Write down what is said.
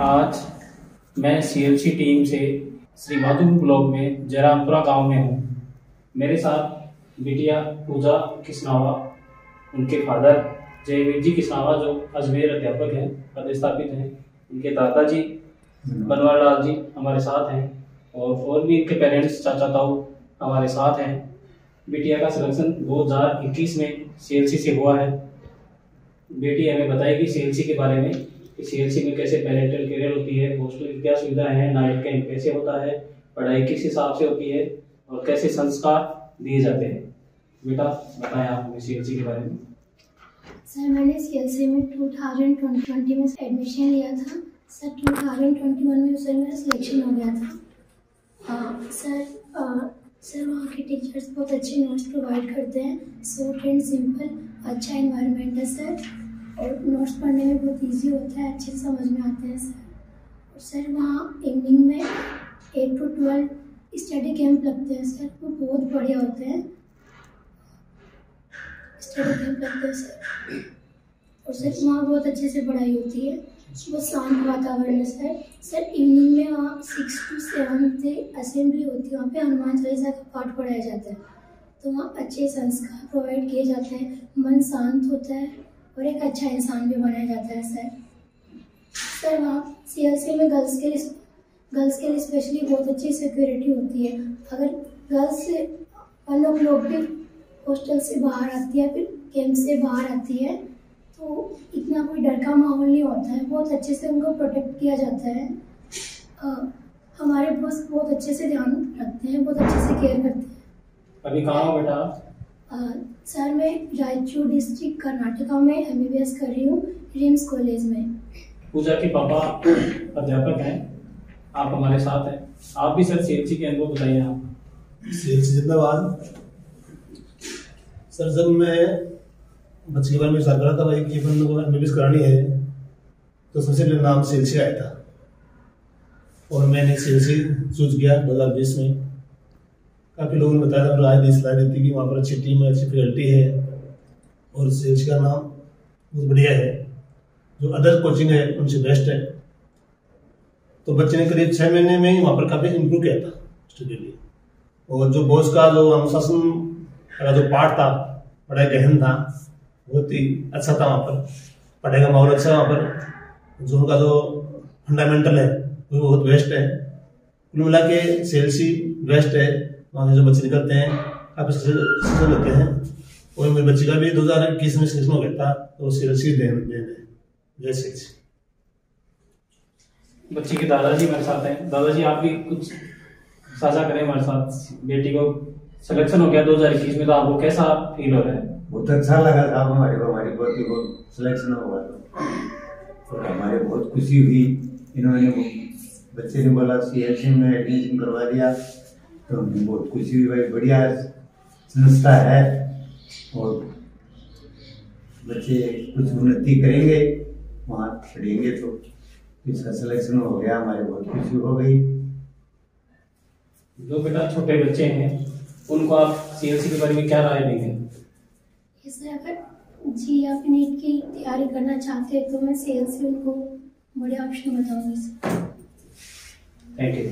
आज मैं CLC team से श्री माधुपुर ब्लॉक में जयरामपुरा गाँव में हूँ। मेरे साथ बिटिया, पूजा, किसनावा, उनके फादर, जयवीर जी किसनावा, जो अजमेर अध्यापक हैं, पदस्थापित हैं, उनके दादाजी बनवार लाल जी हमारे साथ हैं, और और भी इनके पेरेंट्स चाचा ताऊ हमारे साथ हैं। बिटिया का सिलेक्शन 2021 में सीएलसी से हुआ है। बेटी, हमें बताएगी सीएलसी के बारे में। कि सीएलसी में कैसे पेरेंटल केयर होती है हॉस्टल की क्या सुविधा है नाइट कैंप कैसे होता है पढ़ाई किस हिसाब से होती है और कैसे संस्कार दिए जाते हैं। बेटा बताएँ आप हमें सीएलसी के बारे में। सर मैंने सी में 2020 में एडमिशन लिया था। सर 2021 में सर मेरा सिलेक्शन हो गया था। हाँ सर आ, सर वहाँ के टीचर्स बहुत अच्छे नोट्स प्रोवाइड करते हैं। शॉर्ट एंड सिंपल अच्छा इन्वायरमेंट है सर। और नोट्स पढ़ने में बहुत इजी होता है, अच्छे से समझ में आते हैं सर। और सर, वहाँ इवनिंग में eight to twelve study camp लगते हैं सर, वो बहुत बढ़िया होते हैं। स्टडी कैंप लगते हैं सर। और सर, वहाँ बहुत अच्छे से पढ़ाई होती है बहुत शांत वातावरण है सर। सर इवनिंग में वहाँ सिक्स टू सेवन से असेंबली होती है, वहाँ पे हनुमान चालीसा का पाठ पढ़ाया जाता है। तो वहाँ अच्छे संस्कार प्रोवाइड किए जाते हैं, मन शांत होता है। और एक अच्छा इंसान भी बनाया जाता है सर। सर वहाँ सी एल सी में गर्ल्स के लिए गर्ल्स के लिए स्पेशली बहुत अच्छी सिक्योरिटी होती है। अगर गर्ल्स से हम लोग भी हॉस्टल से बाहर आती है फिर कैंप से बाहर आती है तो इतना कोई डर का माहौल नहीं होता है। बहुत अच्छे से उनको प्रोटेक्ट किया जाता है। आ, हमारे बॉस बहुत अच्छे से ध्यान रखते हैं बहुत अच्छे से केयर करते हैं। अभी कहाँ हो बेटा? सर मैं रायचूर डिस्ट्रिक्ट कर्नाटका में एम कर रही हूँ रिम्स कॉलेज में। पूजा के पापा अध्यापक हैं। आप हमारे साथ हैं। आप भी सर सीएलसी के अनुभव बताइए आप सीएलसी जिंदाबाद। सर जब मैं बच्चे के बारे में विचार करा था भाई कि अपन को एम करानी है तो सबसे पहले नाम सीएलसी आया था। और मैंने सीएलसी चूज़ किया दो हज़ार बीस में। काफ़ी लोगों ने बताया था राय दी सलाह दी थी कि वहाँ पर अच्छी टीम है, अच्छी फैकल्टी है, और सीएलसी का नाम बहुत बढ़िया है। जो अदर कोचिंग है, उनसे बेस्ट है। तो बच्चे ने करीब छः महीने में ही वहाँ पर काफ़ी इम्प्रूव किया था स्टडी लिए। और जो बॉस का, जो अनुशासन का जो पार्ट था, बड़ा गहन था, बहुत ही अच्छा था वहाँ पर। पढ़ाई का माहौल अच्छा है वहाँ पर। जो उनका जो फंडामेंटल है, वो बहुत बेस्ट है। कुल मिला के सेल्स बेस्ट है। वहाँ से जो बच्चे निकलते हैं काफ़ी सक्सेसफुल होते हैं। और मेरे बच्चे का भी दो हज़ार इक्कीस में सिलेक्शन हो गया था तो सेल्स ही देन देन है। जय सेल्स बच्ची के दादाजी मेरे साथ हैं। दादाजी आप भी कुछ साझा करें हमारे साथ। बेटी को सिलेक्शन हो गया 2021 में तो आपको कैसा फील हो रहा है? बहुत अच्छा लगा था हमारे को हमारी पोती को सिलेक्शन हुआ तो और हमारे बहुत खुशी हुई। इन्होंने बच्चे ने बोला सी एच में एडमिशन करवा दिया। तो हमें बहुत खुशी हुई भाई। बढ़िया संस्था है और बच्चे कुछ उन्नति करेंगे वहाँ पढ़ेंगे तो इसका सिलेक्शन हो गया हमारे बहुत खुशी हो गई। जो बेटा छोटे बच्चे हैं उनको आप सीएलसी के बारे में क्या राय देंगे? सर अगर जी आप नीट की तैयारी करना चाहते हैं तो मैं सेल्स से उनको बड़े ऑप्शन बताऊँगी थैंक यू